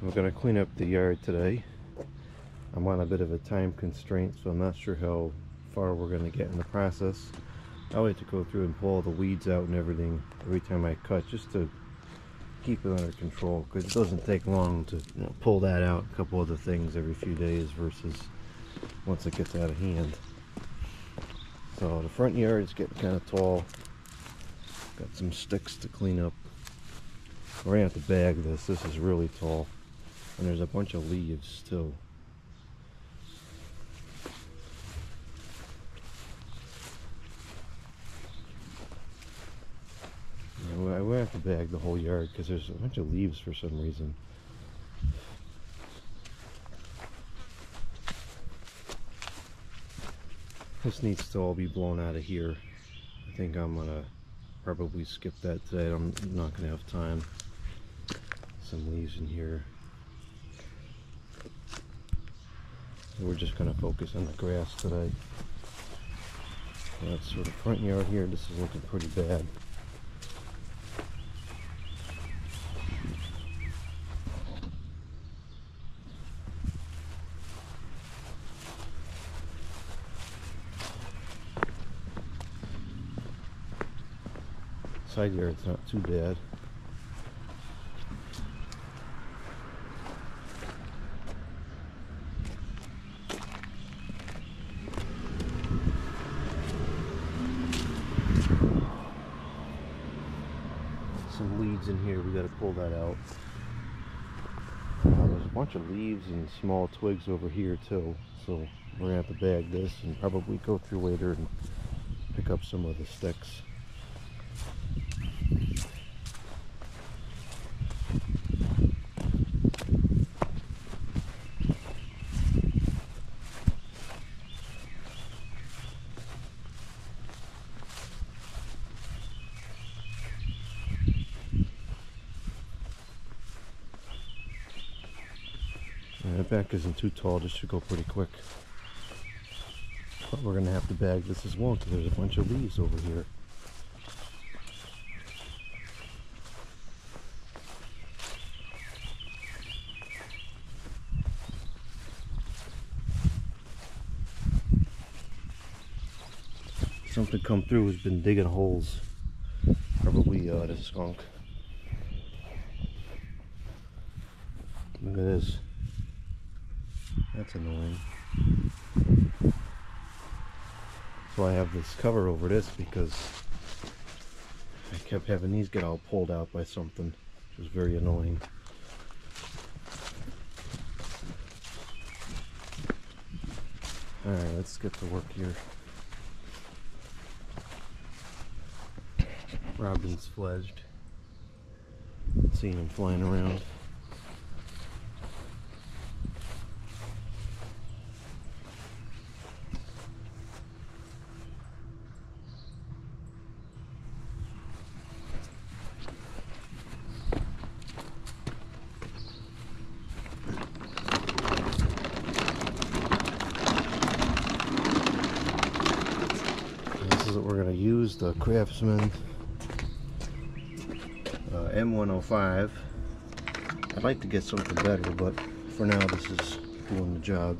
We're going to clean up the yard today. I'm on a bit of a time constraint, so I'm not sure how far we're going to get in the process. I like to go through and pull all the weeds out and everything every time I cut, just to keep it under control, because it doesn't take long to you know, pull that out, a couple other things every few days versus once it gets out of hand. So the front yard is getting kind of tall. Got some sticks to clean up. We're gonna have to bag this. This is really tall. And there's a bunch of leaves still. I will have to bag the whole yard because there's a bunch of leaves for some reason. This needs to all be blown out of here. I think I'm gonna probably skip that today. I'm not gonna have time. Some leaves in here. We're just gonna focus on the grass today. That's sort of front yard here. This is looking pretty bad. Side yard's not too bad. Some leaves in here, we gotta pull that out. Uh, there's a bunch of leaves and small twigs over here too, so we're gonna have to bag this and probably go through later and pick up some of the sticks. And back isn't too tall, this should go pretty quick. But we're gonna have to bag this as well because there's a bunch of leaves over here. Something come through has been digging holes. Probably uh, the skunk. Look at this. That's annoying. So I have this cover over this because I kept having these get all pulled out by something. which was very annoying. Alright, let's get to work here. Robin's fledged. Seeing him flying around. This is what we're going to use, the Craftsman uh, M105. I'd like to get something better, but for now this is doing the job.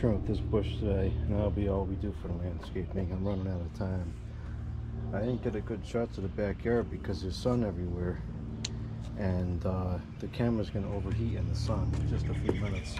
Trim this bush today, and that'll be all we do for the landscaping. I'm running out of time. I didn't get a good shot to the backyard because there's sun everywhere, and uh, the camera's gonna overheat in the sun in just a few minutes.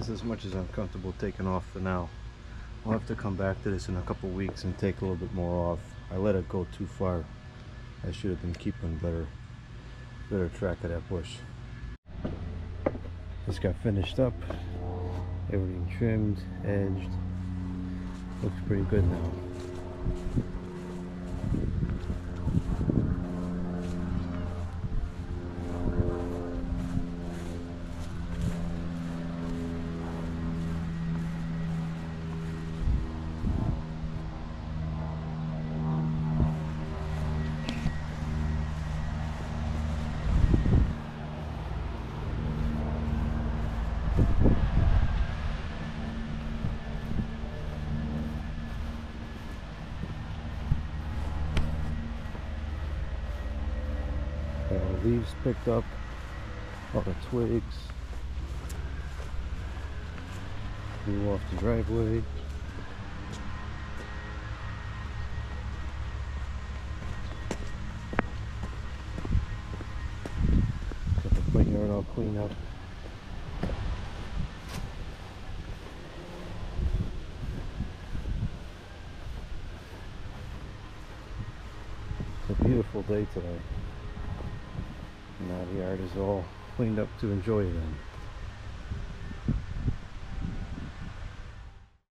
Is as much as I'm comfortable taking off for now. I'll have to come back to this in a couple weeks and take a little bit more off. I let it go too far. I should have been keeping better, better track of that bush. This got finished up. Everything trimmed, edged. Looks pretty good now. Twigs. Blew off the driveway. Got the front yard all cleaned up. It's a beautiful day today. Now the yard is all cleaned up to enjoy then.